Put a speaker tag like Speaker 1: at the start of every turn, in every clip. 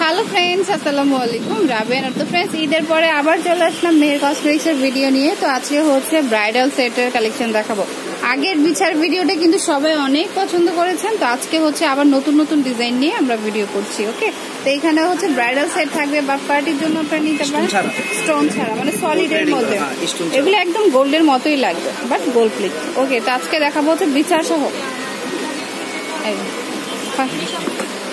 Speaker 1: Hello friends আসসালামু আলাইকুম। রাবেন তো ফ্রেন্ডস ঈদের পরে আবার চলে আসলাম মেয়ের কসমেটিক্সের ভিডিও নিয়ে। তো আজকে হচ্ছে ব্রাইডাল সেটের কালেকশন দেখাবো। আগের বিছার ভিডিওটা কিন্তু সবাই অনেক পছন্দ করেছেন। তো আজকে হচ্ছে আবার নতুন নতুন ডিজাইন নিয়ে আমরা ভিডিও করছি ওকে তো এখানে হচ্ছে ব্রাইডাল সেট থাকবে বা পার্টির জন্য আপনারা নিতে পারেন। স্টোন ছাড়া মানে সলিডের মধ্যে।
Speaker 2: হ্যাঁ।
Speaker 1: এগুলো একদম গোল্ডের মতোই লাগবে বাট গোল্ড প্লেট ওকে তো আজকে দেখাবো হচ্ছে বিচার সহ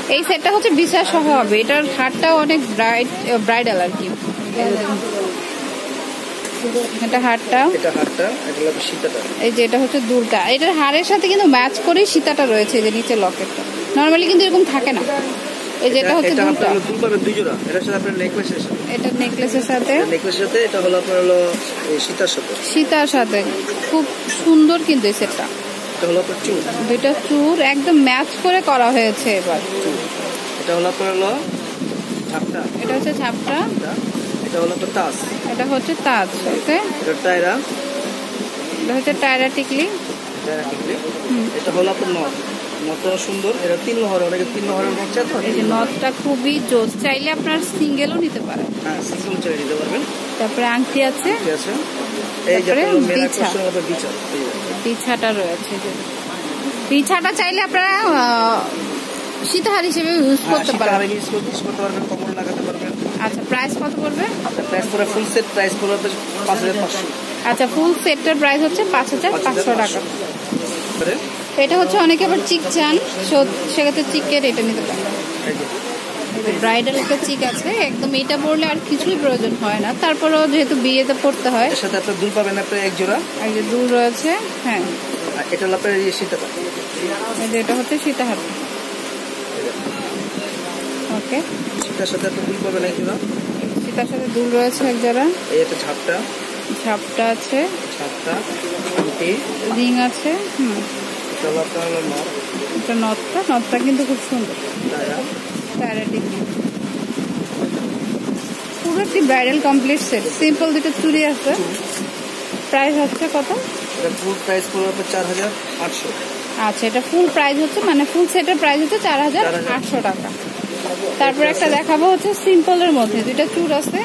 Speaker 1: এই। সেটটা হচ্ছে বিচার সহ হবে। এটার হারটাও অনেক ব্রাইড ব্রাইডাল আর কি। এই যে দেখুন। এটা হারটা
Speaker 2: এটা হাতটা এটা সীতাটা।
Speaker 1: এই যে এটা হচ্ছে দুলটা। এটার হারের সাথে কিন্তু ম্যাচ সীতাটা রয়েছে যে নিচে লকেটটা নর্মালি কিন্তু এরকম থাকে না। এই যে এটা হচ্ছে দুলটা।
Speaker 2: আপনার দুল পাবেন দুই জোড়া। এটার সাথে আপনার নেকলেসের সাথে।
Speaker 1: এটা নেকলেসের সাথে।
Speaker 2: নেকলেসের সাথে এটা হলো আপনার হলো সীতার সাথে।
Speaker 1: সীতার সাথে। খুব সুন্দর কিন্তু এই সেটটা
Speaker 2: এটা হলো আপনার চুল?
Speaker 1: দুইটা চুর একদম ম্যাচ করে করা হয়েছে এবার।
Speaker 2: এটা হলো আপনার হলো ঝাপটা।
Speaker 1: এটা হচ্ছে ঝাপটা।
Speaker 2: এটা হলো আপনার তাস।
Speaker 1: এটা হচ্ছে তাজ ওকে?
Speaker 2: এটা টায়রা
Speaker 1: এটা হচ্ছে টায়রা টিকলি।
Speaker 2: টায়রা টিকলি। এটা হলো আপনার নথ নথটা সুন্দর। এটা তিন লহরে অনেকে তিন লহরের নথ চায় তো?
Speaker 1: এই যে নথটা খুবই জোস। চাইলে আপনার সিঙ্গেলও নিতে পারেন।
Speaker 2: হ্যাঁ সিঙ্গল ছেড়ে দিতে পারবেন।
Speaker 1: তারপরে আংটি আছে।
Speaker 2: ঠিক আছে। এই যে আপনার
Speaker 1: বিছা।
Speaker 2: আকর্ষণের মতো বিচার
Speaker 1: পিছাটা রয়েছে। যে পিছাটা চাইলে আপনারা সীতাহার হিসেবে ইউজ
Speaker 2: হ্যাঁ,
Speaker 1: করতে পারেন
Speaker 2: use করতে- পারবেন কমল লাগাতে পারবেন।
Speaker 1: আচ্ছা প্রাইস কত পড়বে?
Speaker 2: প্রাইস পুরো ফুল সেট প্রাইস হাজার পাঁচশো।
Speaker 1: আচ্ছা ফুল সেটটার প্রাইস হচ্ছে পাঁচ হাজার পাঁচশো টাকা। এটা হচ্ছে অনেকে আবার চিক চান সেক্ষেত্রে চিকের এটা নিতে পারেন। ব্রাইডাল একটা চিক আছে একদম এটা পরলে আর কিছুই প্রয়োজন হয় না। তারপরেও যেহেতু বিয়েতে পড়তে হয়।
Speaker 2: এর সাথে আপনার দুল পাবেন আপনার এক জোড়া।
Speaker 1: আর যে দুল রয়েছে হ্যাঁ।
Speaker 2: আর এটা হলো আপনার
Speaker 1: যে এটা হচ্ছে সীতাহার। ওকে।
Speaker 2: সীতার সাথে আপনার দুল পাবেন এক জোড়া।
Speaker 1: সীতার সাথে দুল রয়েছে এক জোড়া।
Speaker 2: এই একটা ঝাপটা।
Speaker 1: ঝাপটা আছে।
Speaker 2: ঝাপটা
Speaker 1: রিং আছে হুম।
Speaker 2: এটা
Speaker 1: নথটা নথটা কিন্তু খুব সুন্দর। প্যারাটিক পুরো একটি ব্রাইডাল কমপ্লিট সেট সিম্পল দুটো চুড়ি আছে। প্রাইস হচ্ছে কত?
Speaker 2: ফুল প্রাইস পুরো চার হাজার আটশো।
Speaker 1: আচ্ছা এটা ফুল প্রাইস হচ্ছে মানে ফুল সেটের প্রাইস হচ্ছে চার হাজার আটশো টাকা। তারপর একটা দেখাবো হচ্ছে সিম্পলের মধ্যে। দুইটা চুর আছে।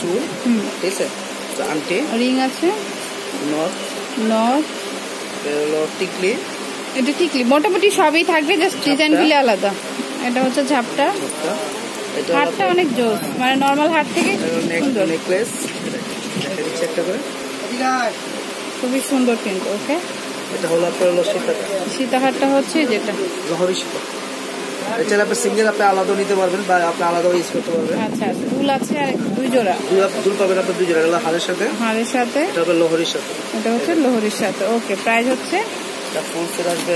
Speaker 2: চুল
Speaker 1: হুম।
Speaker 2: ঠিক আছে। আংটি?
Speaker 1: রিং আছে।
Speaker 2: নথ
Speaker 1: নথ
Speaker 2: টিকলি।
Speaker 1: এটা ঠিকই মোটামুটি সবই থাকবে জাস্ট ডিজাইন গুলি আলাদা। এটা হচ্ছে ঝাপটা। হাটটা অনেক জোর মানে নর্মাল হাট থেকে
Speaker 2: নেকলেস একটা করে।
Speaker 1: খুবই সুন্দর কিন্তু ওকে?
Speaker 2: এটা হলো আপনার হলো সীতাটা
Speaker 1: সীতাহারটা হচ্ছে যেটা।
Speaker 2: লহরি সীতা। এছাড়া আপনি সিঙ্গেল আপনি আলাদাও নিতে পারবেন বা আপনি আলাদাও ইউজ করতে পারবেন।
Speaker 1: আচ্ছা দুল আছে আর দুই জোড়া?
Speaker 2: দুই দুল পাবেন আপনি দুই জোড়া। সাথে।
Speaker 1: হারের সাথে।
Speaker 2: এটা হবে লহরির সাথে।
Speaker 1: এটা হচ্ছে লোহরির সাথে ওকে। প্রাইস হচ্ছে
Speaker 2: এটা ফুল সেট আসবে।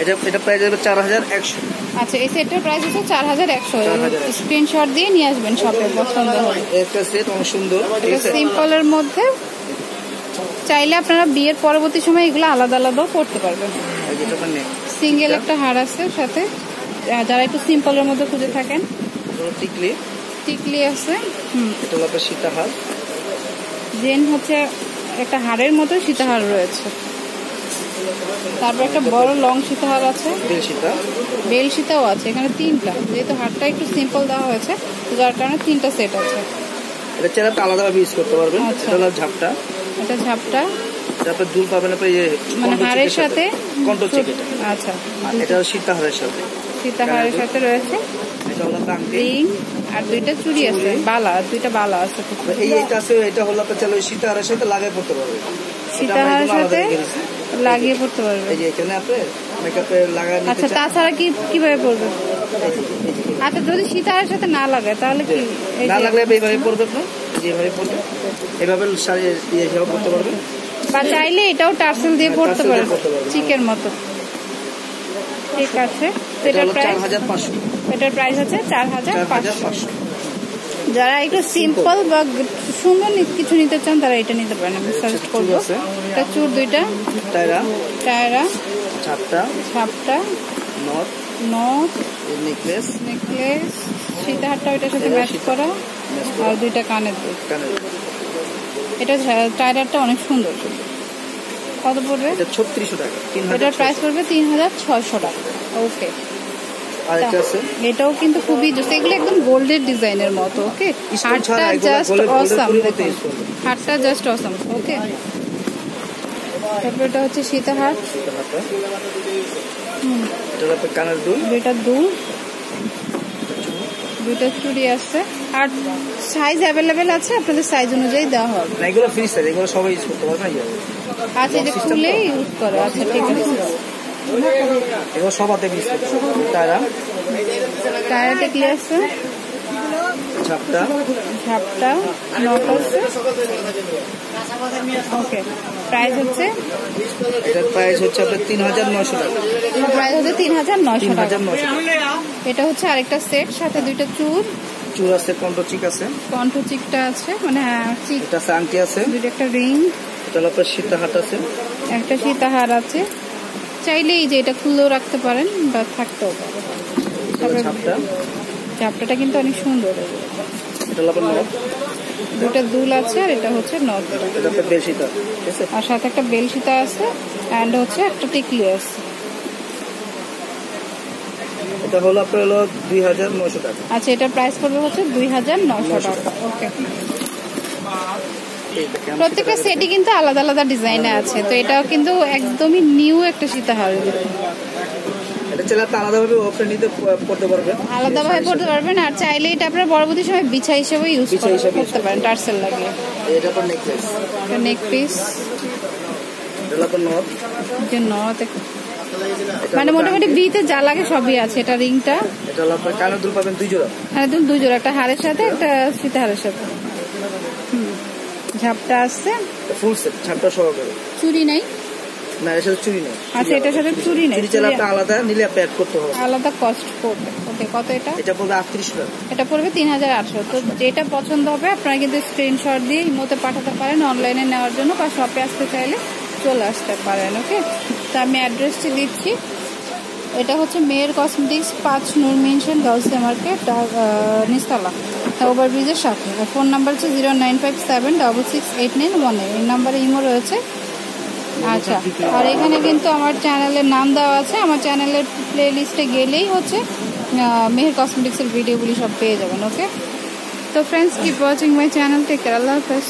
Speaker 2: এটা এটা প্রাইস আসবে চার হাজার একশো।
Speaker 1: আচ্ছা এই সেটের প্রাইস হচ্ছে চার হাজার একশো। স্ক্রিনশট দিয়ে নিয়ে আসবেন শপে পছন্দ
Speaker 2: একটা সেট অনেক সুন্দর। ঠিক আছে
Speaker 1: সিম্পলের মধ্যে। চাইলে আপনারা বিয়ের পরবর্তী সময় এগুলো আলাদা আলাদাও করতে পারবেন। সিঙ্গেল একটা হার আছে সাথে। যারা একটু সিম্পলের মধ্যে খুঁজে থাকেন।
Speaker 2: টিকলি।
Speaker 1: টিকলি আছে হুম।
Speaker 2: এটা হলো সীতাহার।
Speaker 1: জেন হচ্ছে একটা হাড়ের মতো সীতাহার রয়েছে। তারপর একটা বড় লং সীতাহার আছে।
Speaker 2: বেল সীতা।
Speaker 1: বেল সীতাও আছে এখানে তিনটা। যেহেতু হারটা একটু সিম্পল দেওয়া হয়েছে যার কারণে তিনটা সেট আছে।
Speaker 2: এটা আপনি আলাদাভাবে ইউজ করতে পারবেন।
Speaker 1: আচ্ছা।
Speaker 2: এটা হলো ঝাপটা।
Speaker 1: এটা ঝাপটা।
Speaker 2: আপনার দুল পাবেন আপনি ইয়ে
Speaker 1: মানে হাড়ের সাথে।
Speaker 2: কন্ট্রোল চেক এটা
Speaker 1: আচ্ছা।
Speaker 2: এটা সীতাহারের সাথে।
Speaker 1: সীতাহারের সাথে রয়েছে। রিং আর দুইটা চুড়ি আছে বালা দুইটা বালা আছে
Speaker 2: এই এটা আছে এটা হলো আপনার চাইলে সীতাহারের সাথে লাগাই পড়তে পারবে।
Speaker 1: সীতাহারের সাথে লাগিয়ে পড়তে পারবে।
Speaker 2: এই যে এখানে আপনি মেকআপে লাগাই
Speaker 1: আচ্ছা তাছাড়া কি কীভাবে পড়বে। আচ্ছা যদি সীতাহারের সাথে না লাগায় তাহলে কি?
Speaker 2: না লাগলে এইভাবে পড়বে যেভাবে পড়বে এভাবে শাড়ি পড়তে পারবেন
Speaker 1: বা চাইলে এটাও টার্সেল দিয়ে পড়তে পারেন
Speaker 2: পড়তে পারবেন।
Speaker 1: চিকের মতো। ঠিক আছে। এটার প্রাইস এটার প্রাইস হচ্ছে চার হাজার পাঁচশো। যারা একটু সিম্পল বা সুন্দর কিছু নিতে চান তারা এটা নিতে পারেন। আমি সাজেস্ট
Speaker 2: চুল
Speaker 1: করব। এটা চুর দুইটা।
Speaker 2: টায়রা।
Speaker 1: টায়রা।
Speaker 2: ছাপটা
Speaker 1: ছাপটা
Speaker 2: নথ।
Speaker 1: নথ।
Speaker 2: নেকলেস
Speaker 1: নেকলেস সীতাহারটা ওইটার সাথে ম্যাচ করা। আর দুইটা কানের দুল। এটা টায়ারটা অনেক সুন্দর। কত পড়বে?
Speaker 2: এটা ছত্রিশশো টাকা
Speaker 1: এটার প্রাইস পড়বে তিন হাজার ছয়শো টাকা। ওকে
Speaker 2: আছে?
Speaker 1: এটাও কিন্তু খুবই এগুলো একদম গোল্ডের ডিজাইনের মতো ওকে হাটটা জাস্ট অসাম। হাটটা জাস্ট অসাম ওকে তারপর এটা হচ্ছে
Speaker 2: হলো কানের দুল।
Speaker 1: দুইটা দুল। দুইটা চুড়ি আছে। আর সাইজ অ্যাভেলেবেল আছে? আপনাদের সাইজ অনুযায়ী দেওয়া হবে।
Speaker 2: এগুলো ফ্রি সাইজ এগুলো সবাই ইউজ করতে পারবে ইয়ে।
Speaker 1: আচ্ছা এটা খুলে ইউজ করে। আচ্ছা ঠিক আছে।
Speaker 2: এগুলো সব হাতে ইউজ তারা?
Speaker 1: টায়ার টেকলি আছে?
Speaker 2: ঝাপটা?
Speaker 1: ঝাপটা নট আছে? ওকে প্রাইস হচ্ছে?
Speaker 2: এটার প্রাইস হচ্ছে আপনার তিন হাজার নয়শো টাকা।
Speaker 1: প্রাইস হচ্ছে তিন হাজার নয়শো
Speaker 2: তিন
Speaker 1: টাকা। এটা হচ্ছে আরেকটা সেট সাথে দুইটা চুর
Speaker 2: চুর আছে পনেরো চিক আছে।
Speaker 1: আছে মানে হ্যাঁ চিক।
Speaker 2: এটা আছে আংটি আছে।
Speaker 1: দুইটা একটা রিং
Speaker 2: এটা হলো আপনার সীতা আছে।
Speaker 1: একটা সীতাহার আছে। চাইলেই যে এটা খুললেও রাখতে পারেন বা থাকতেও পারে
Speaker 2: এটা হলো ঝাপটা?
Speaker 1: চাপটাটা কিন্তু অনেক সুন্দর।
Speaker 2: এটা আপনার
Speaker 1: দুটা দুল আছে আর এটা হচ্ছে নট
Speaker 2: এটা ঠিক আছে?
Speaker 1: আর সাথে একটা বেলসিতা আছে অ্যান্ড হচ্ছে একটা টিকলি আছে।
Speaker 2: এটা হলো আপনার হলো দুই হাজার টাকা।
Speaker 1: আচ্ছা এটার প্রাইস পড়বে হচ্ছে দুই হাজার নশো টাকা। ওকে প্রত্যেকটা সেটই কিন্তু আলাদা আলাদা ডিজাইনে আছে। তো এটাও কিন্তু একদমই নিউ একটা সীতাহার।
Speaker 2: এটা চাইলে আপনি আলাদাভাবে অফার নিতে প- পারবেন।
Speaker 1: আলাদাভাবে পড়তে পারবেন। আর চাইলে এটা আপনার পরবর্তী সময় বিছা হিসেবে ইউজ করতে পারেন টার্সেল লাগিয়ে।
Speaker 2: এটা
Speaker 1: নেক পিস
Speaker 2: এটা নথ
Speaker 1: যে নথ মানে মোটামুটি বিতে যা লাগে সবই আছে। এটা রিংটা
Speaker 2: এটা হলো আপনার কানের দুল পাবেন দুই জোড়া।
Speaker 1: আর একদম দুই জোড়া। একটা হারের সাথে একটা সীতাহারের সাথে। হুম। ঝাপটা আসছে?
Speaker 2: ফুল সেট ছাপটা সহকারে।
Speaker 1: চুরি নাই?
Speaker 2: না এর সাথে চুরি নেই।
Speaker 1: আচ্ছা এটার সাথে চুরি নেই
Speaker 2: চুরি আপনি আলাদা নিলে আপনি অ্যাড করতে হবে।
Speaker 1: আলাদা কস্ট পড়বে। ওকে কত এটা?
Speaker 2: এটা পড়বে আটত্রিশশো টাকা।
Speaker 1: এটা পড়বে তিন হাজার আটশো। তো যেটা পছন্দ হবে আপনারা কিন্তু স্ক্রিনশট দিয়ে ইমোতে পাঠাতে পারেন অনলাইনে নেওয়ার জন্য বা শপে আসতে চাইলে চলে আসতে পারেন ওকে তো আমি অ্যাড্রেসটি দিচ্ছি। এটা হচ্ছে মেয়ের কসমেটিক্স পাঁচ নূর মেনশন গার্লসে মার্কেট নিস্তালা। ওভারব্রিজের সাথে। ফোন নাম্বার হচ্ছে zero nine five seven double six eight nine one এই নাম্বারে ইমো রয়েছে। আচ্ছা আর এখানে কিন্তু আমার চ্যানেলের নাম দেওয়া আছে। আমার চ্যানেলের প্লে লিস্টে গেলেই হচ্ছে মেহের কসমেটিক্সের ভিডিওগুলি সব পেয়ে যাবেন ওকে তো friends keep watching my channel take আল্লাহ হাফেজ।